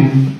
Mm-hmm.